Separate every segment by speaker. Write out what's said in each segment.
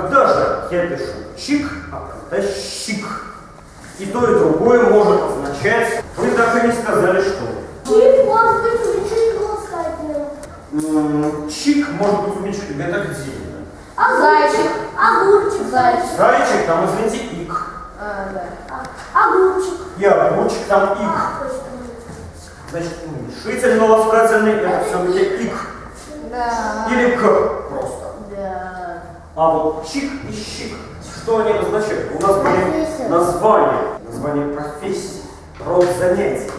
Speaker 1: когда же я пишу чик, а когда щик? И то, и другое может означать, вы так и не сказали, что.
Speaker 2: Чик может быть уменьшительным.
Speaker 1: М, Чик может быть уменьшительным, это где?
Speaker 2: А
Speaker 3: Зайчик.
Speaker 2: Огурчик.
Speaker 3: Зайчик.
Speaker 1: Зайчик, там, извините, ик.
Speaker 3: А, да.
Speaker 2: А, Огурчик.
Speaker 1: И огурчик, там ик.
Speaker 2: А.
Speaker 1: Значит, уменьшительно ласкательный это все-таки ик.
Speaker 3: Да.
Speaker 1: Или к. А вот чик и щик, что они обозначают? У нас были названия, названия профессий, род занятий.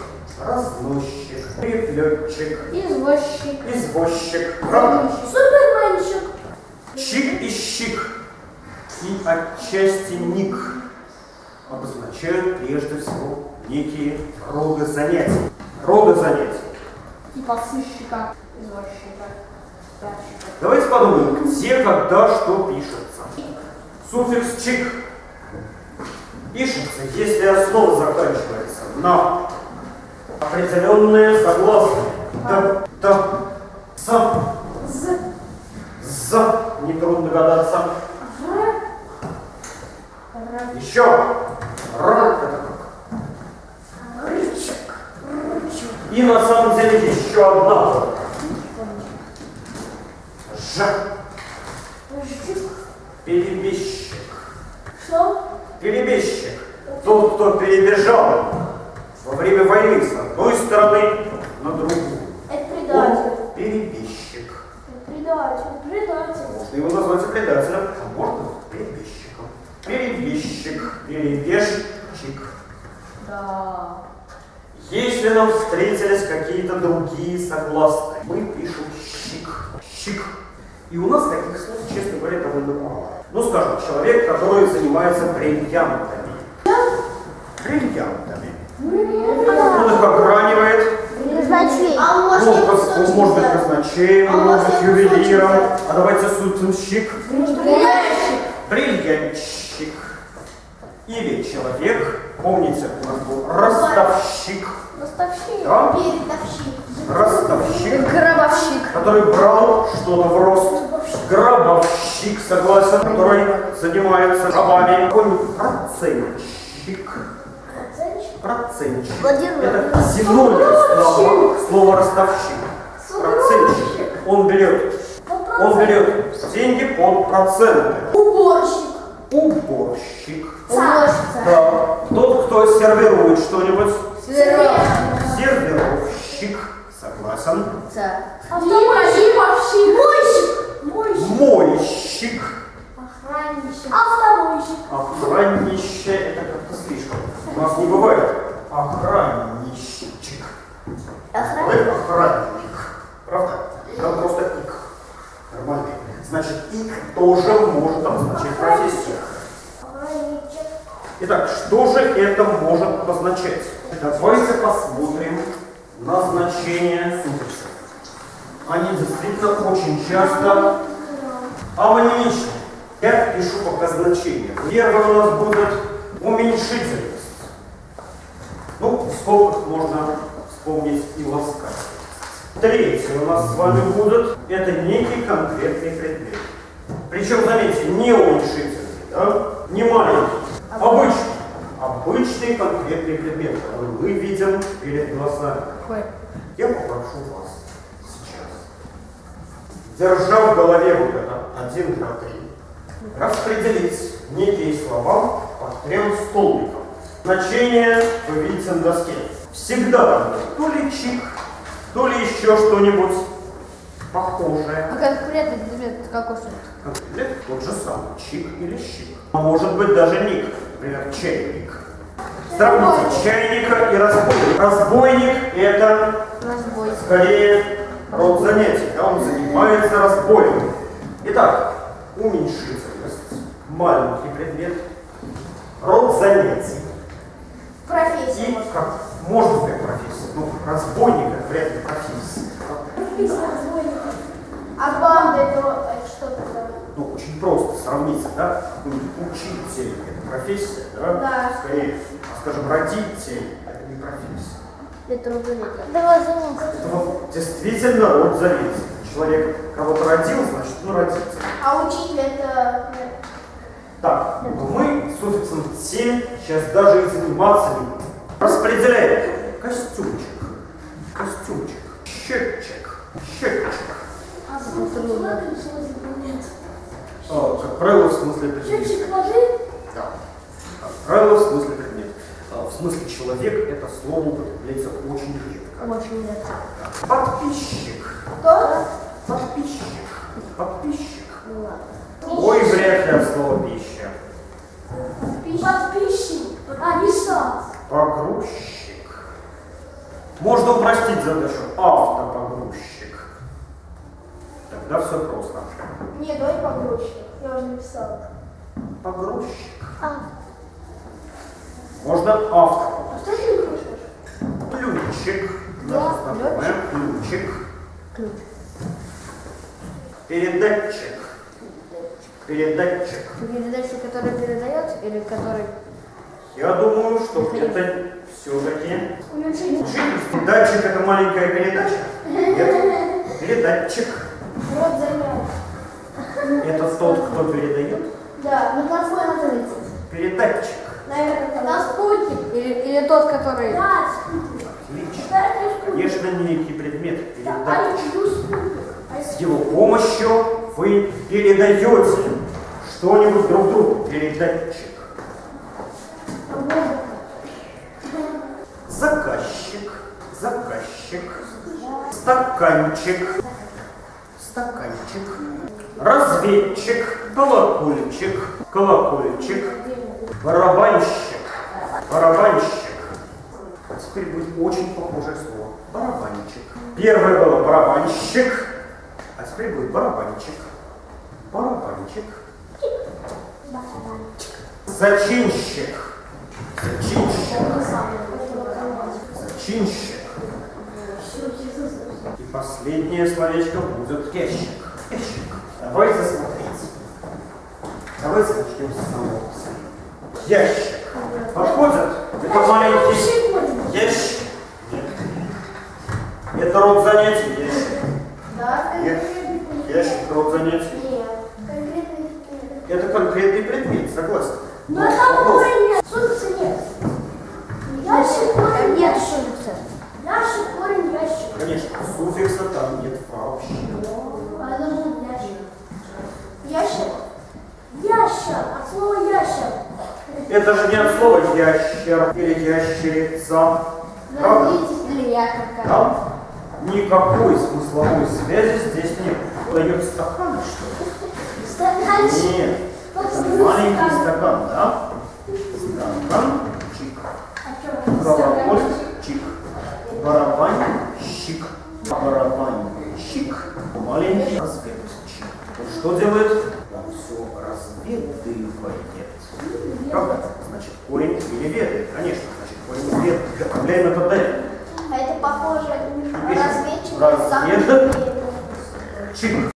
Speaker 1: Разносчик, переплетчик,
Speaker 3: Извозчик.
Speaker 1: извозчик, правда?
Speaker 2: Суперменчик.
Speaker 1: Чик и щик и отчасти ник обозначают прежде всего некие роды занятий. Роды занятий.
Speaker 3: Типа сыщика. Извозчика.
Speaker 1: Давайте подумаем, где, когда, что пишется. Суффикс чик пишется, если основа заканчивается на определенные согласные. Д, Т, С,
Speaker 2: З.
Speaker 1: З, нетрудно догадаться.
Speaker 2: Р.
Speaker 1: Еще. Р, это как?
Speaker 2: Рычаг.
Speaker 1: И на самом деле еще одна. Ж,
Speaker 2: Рычаг.
Speaker 1: перебежчик.
Speaker 2: Что?
Speaker 1: Перебежчик. Тот, кто перебежал во время войны с одной стороны на другую.
Speaker 2: Это предатель.
Speaker 1: Он перебежчик.
Speaker 2: Это предатель. Предатель.
Speaker 1: Можно его назвать предателем, а можно перебежчиком. Перебежчик, перебежчик.
Speaker 3: Да.
Speaker 1: Если нам встретились какие-то другие согласные, мы пишем щик. Щик. И у нас таких слов, честно говоря, довольно мало. Ну, скажем, человек, который занимается бриллиантами. Бриллиантами. Он их
Speaker 2: Предназначение. А
Speaker 1: ну,
Speaker 2: может,
Speaker 1: он, он может быть казначеем,
Speaker 2: А
Speaker 1: может быть ювелиром. А давайте сутенщик. Бриллиантщик. Или человек, помните, у нас был ростовщик.
Speaker 2: Поставщик.
Speaker 1: Да?
Speaker 2: Передовщик.
Speaker 1: Ростовщик,
Speaker 3: Гробовщик.
Speaker 1: который брал что-то в рост. Гробовщик, согласен, который занимается рабами. Какой-нибудь процентщик.
Speaker 2: Процентщик.
Speaker 1: Процентщик.
Speaker 2: Владимир
Speaker 1: Это синоним слова, слова ростовщик. Процентщик. Он берет, он берет деньги под проценты.
Speaker 2: Уборщик.
Speaker 1: Уборщик.
Speaker 3: Уборщица.
Speaker 1: Да. Тот, кто сервирует что-нибудь.
Speaker 3: Сверок.
Speaker 1: Сервировщик. Согласен.
Speaker 2: Автомойщик. Мойщик. Мойщик.
Speaker 1: Мойщик.
Speaker 2: Охранничек. Автомойщик.
Speaker 1: Охраннище это как-то слишком. У нас не бывает охраннищик. Бывает охранник. Правда? Там просто ик. Нормальный. Значит, ик тоже может обозначать профессию.
Speaker 2: Охранничек.
Speaker 1: Итак, что же это может обозначать? Давайте посмотрим на значение суффиксов. Они действительно очень часто амонимичны. Я пишу пока значение. Первое у нас будет уменьшительность. Ну, в скобках можно вспомнить и ласкательность. Третье у нас с вами будет, это некий конкретный предмет. Причем, заметьте, не уменьшительный, да? не маленький, обычный. Обычный конкретный предмет, который мы видим перед глазами. Я попрошу вас сейчас, держа в голове вот это один, два, три, распределить некие слова по трем столбикам. Значение вы видите на доске. Всегда будет то ли чик, то ли еще что-нибудь похожее.
Speaker 3: А конкретный предмет какой что
Speaker 1: Конкрет тот же самый, чик или щик. А может быть даже ник, например, чайник. Сравните чайника и разбойник. Разбойник это
Speaker 3: Разбой.
Speaker 1: скорее род занятий, да, он занимается разбоем. Итак, уменьшительность, маленький предмет, род занятий.
Speaker 2: Профессия.
Speaker 1: И
Speaker 2: может.
Speaker 1: как можно сказать профессия, ну, разбойник это вряд ли профессия.
Speaker 2: Профессия разбойника. А банда это это что такое?
Speaker 1: Ну, очень просто сравниться, да? Учитель – это профессия, да?
Speaker 2: Да.
Speaker 1: Скорее, а, скажем, родитель – это не профессия.
Speaker 3: Это рублей.
Speaker 2: Давай займем.
Speaker 1: Это вот действительно род занятий. Человек кого-то родил, значит, ну, родитель.
Speaker 2: А учитель это...
Speaker 1: Так, но мы с суффиксом «те» сейчас даже и заниматься не будем. Распределяем. Костюмчик, счетчик, счетчик.
Speaker 2: Нет.
Speaker 1: А, как правило, в смысле предмет.
Speaker 2: Счетчик воды?
Speaker 1: Да. Как правило, в смысле предмет. А, в смысле человек это слово употребляется очень редко.
Speaker 3: Очень редко.
Speaker 1: Подписчик,
Speaker 2: Кто?
Speaker 1: подписчик, подписчик.
Speaker 3: Ну ладно.
Speaker 1: Ой, вряд ли от слова пища.
Speaker 2: Подписчик. А, не сад.
Speaker 1: Погрузчик. Можно упростить задачу. Автопогрузчик. Тогда все просто.
Speaker 2: Не, давай погрузчик. Я уже написала.
Speaker 1: Погрузчик.
Speaker 2: А,
Speaker 1: Можно авто.
Speaker 2: а что ты хочешь?
Speaker 1: Ключик.
Speaker 3: Да,
Speaker 1: знакомое. Ключик.
Speaker 3: Ключ.
Speaker 1: Передатчик. Передатчик.
Speaker 3: Передачу, который передает или который...
Speaker 1: Я думаю, что это все-таки...
Speaker 2: Уменьшение.
Speaker 1: Датчик это маленькая передача? Нет. Передатчик.
Speaker 2: Рот замять.
Speaker 1: Это тот, кто передает.
Speaker 2: Да, ну на свой на 30.
Speaker 1: Передатчик.
Speaker 2: Наверное, на спутник.
Speaker 3: Или, или тот, который...
Speaker 2: Да, спутник.
Speaker 1: Отлично.
Speaker 2: Да.
Speaker 1: Конечно, некий предмет.
Speaker 2: Да, а
Speaker 1: Передатчик. С его помощью вы передаете что-нибудь друг другу. Передатчик. Заказчик. Заказчик. Стаканчик. Стаканчик. Разведчик. Колокольчик. Колокольчик. Барабанщик. Барабанщик. А теперь будет очень похожее слово. Барабанщик. Первое было барабанщик, а теперь будет барабанчик. Барабанчик. Зачинщик. Зачинщик. Зачинщик. И последнее словечко будет ящик. Ящик. Давайте смотреть. Давайте начнем с самого. Ящик. Подходит? Это маленький ящик. Нет. Это род занятий ящик.
Speaker 2: Да,
Speaker 1: Ящик род занятий.
Speaker 2: Нет, конкретный нет.
Speaker 1: Это конкретный предмет, согласен.
Speaker 2: Но там корень нет. Суффикса нет. Ящик, корень,
Speaker 3: Нет
Speaker 2: ящик.
Speaker 3: суффикса.
Speaker 2: Ящик, корень, ящик.
Speaker 1: Конечно, суффикса там нет вообще.
Speaker 2: А это же ящик. Ящик? Ящер. От слова ящер.
Speaker 1: Это же не от слова ящер или ящерица. Правда? Там никакой смысловой связи здесь нет. Дает стакан, что ли?
Speaker 2: Стаканчик.
Speaker 1: Нет. Это маленький стакан, да? Стаканчик. Колокольчик. Барабанщик. Барабанщик. Маленький разведчик. Он что делает? Он все разведывает. Правда? Значит, корень или ведает. Конечно, значит, корень ведает. Добавляем это далее.
Speaker 2: А это похоже на разведчика.
Speaker 1: Разведчик.
Speaker 2: Самый
Speaker 1: Чик.